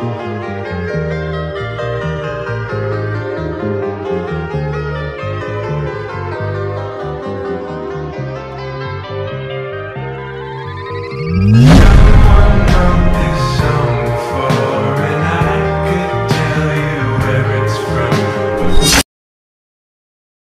Música